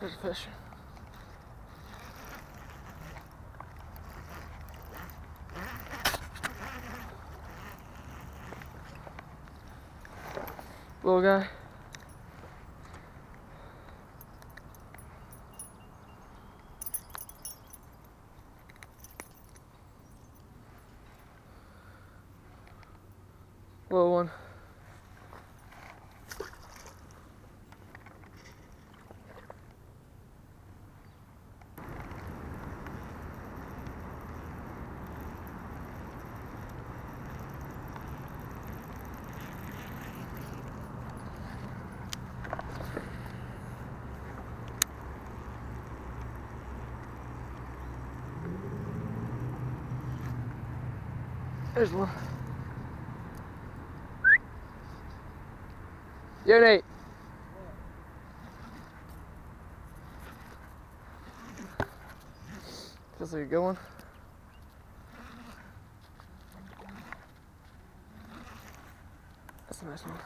There's a fish. Little guy. Little one. There's one. Yo, Nate. Feels like a good one. That's a nice one.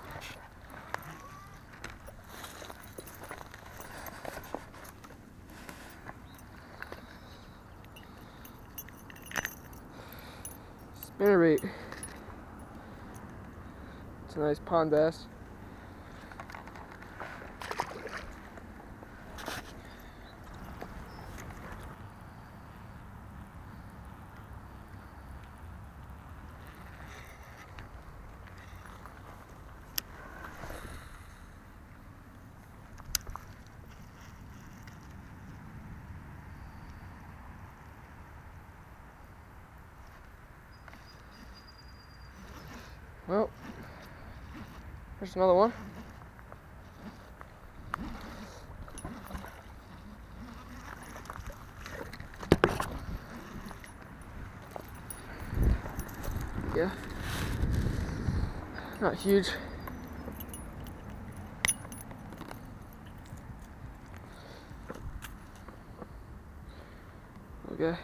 Spinnerbait. It's a nice pond bass. Well, there's another one. Yeah. Not huge. Okay.